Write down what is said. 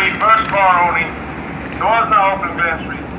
Street, Birch Bar. Doors now open, Grand Street.